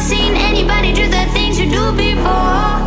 seen anybody do the things you do before.